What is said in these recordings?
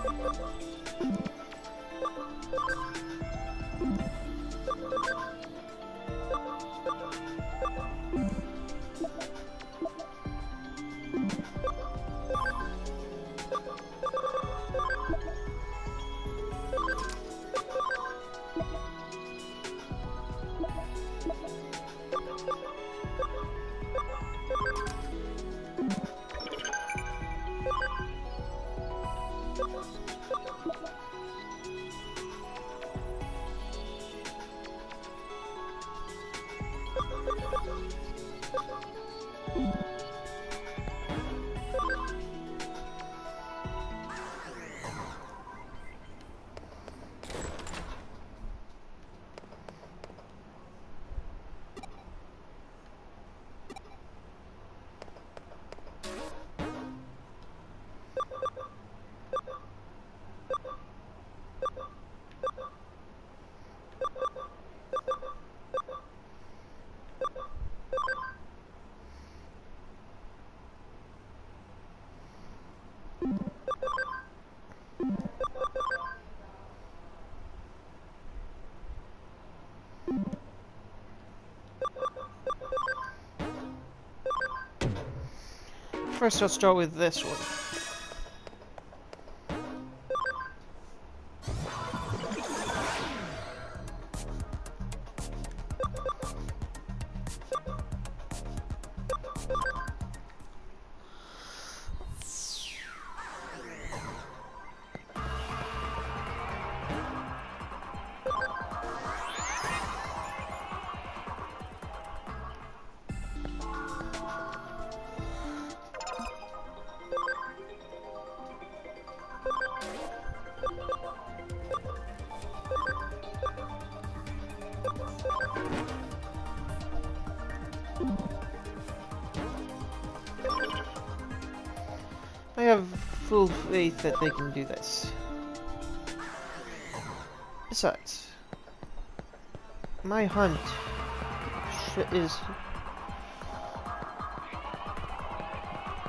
Thank you. you First, I'll start with this one. I have full faith that they can do this. Besides, my hunt is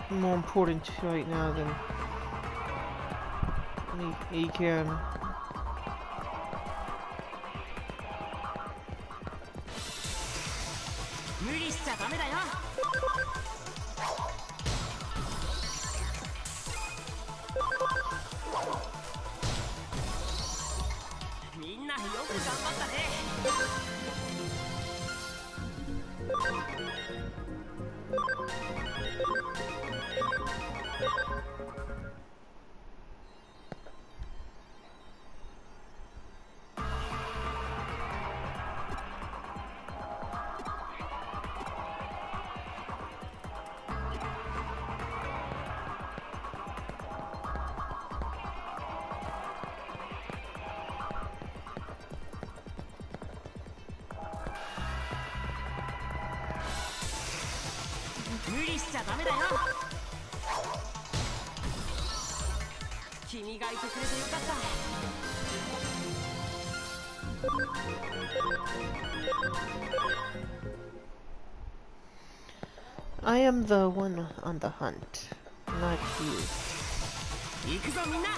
more important right now than he, he can. 無理しちゃダメだよ君がいてくれてよかった I am the one on the hunt, not you. 行くぞみんな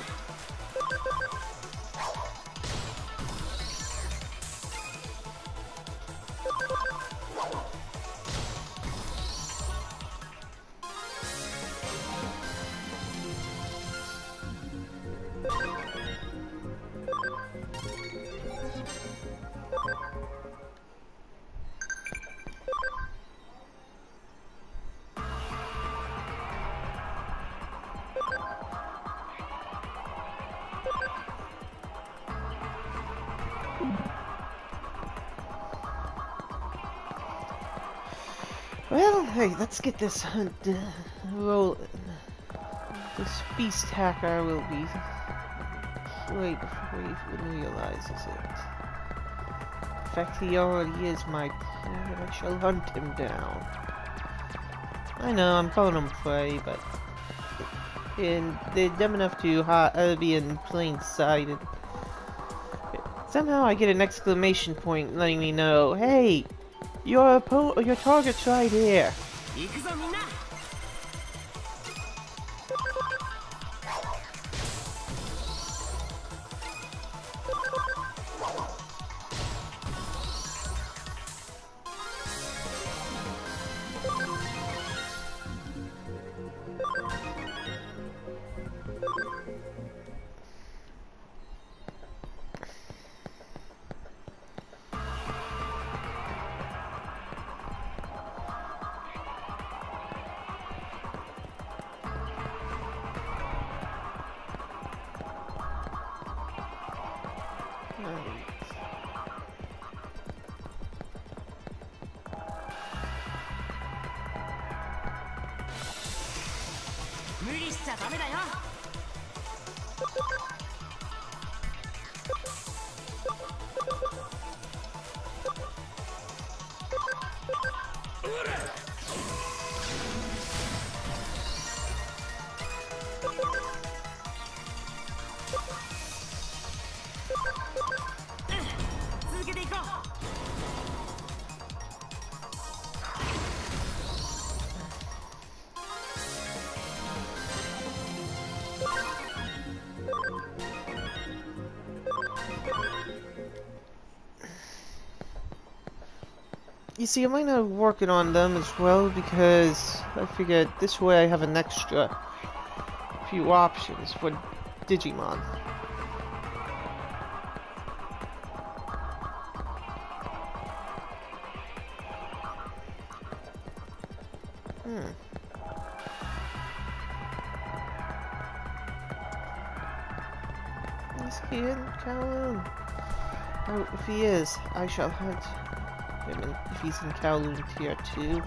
Well, hey, let's get this hunt uh, rolling. This beast hacker will be right before he realizes it. In fact, he already is my prey. I shall hunt him down. I know, I'm calling him prey, but and they're dumb enough to uh, be in plain sight. Somehow I get an exclamation point letting me know, hey, your po your target's right here. 無理しちゃダメだよ。続 You see, I might not working on them as well because I figured this way I have an extra few options for Digimon. Hmm. Is he in Kowloon? Oh, if he is, I shall hunt him in, if he's in Kowloon Tier 2.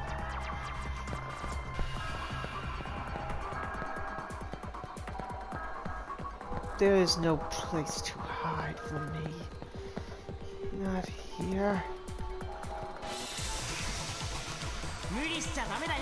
There is no place to hide from me. Not here. 無理しちゃダメだよ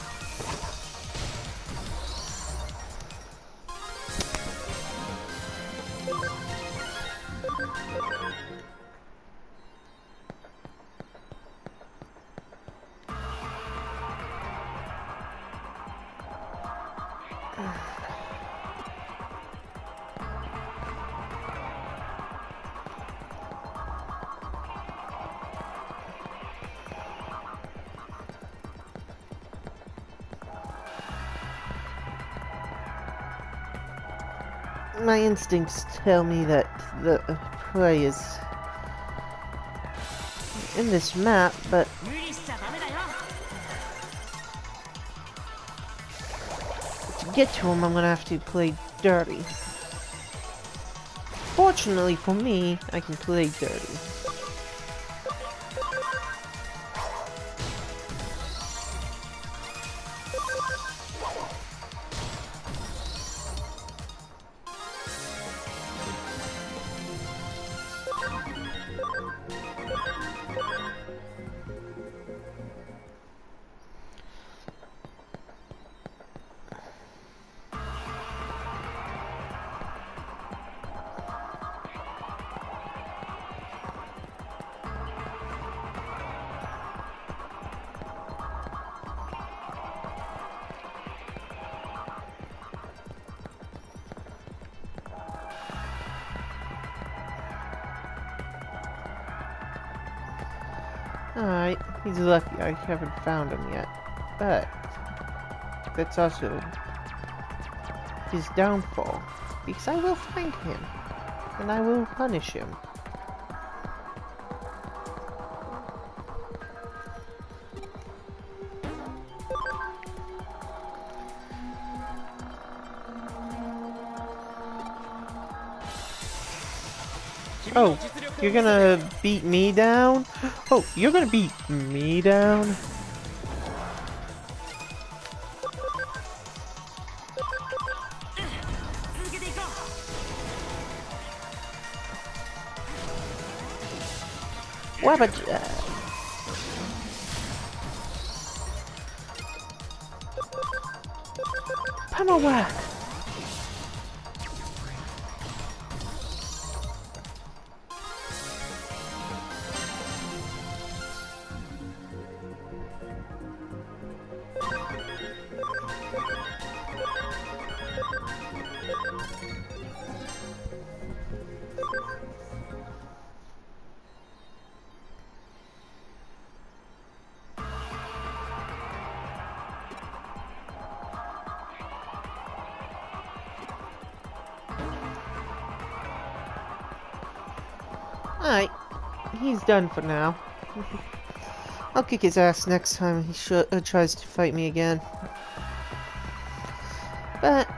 my instincts tell me that the prey is in this map, but to get to him, I'm gonna have to play dirty. Fortunately for me, I can play dirty. Alright, he's lucky I haven't found him yet. But that's also his downfall. Because I will find him. And I will punish him. Oh, you're gonna beat me down? Oh, you're gonna beat me down? Wabba Pummel Alright. He's done for now. I'll kick his ass next time he uh, tries to fight me again. But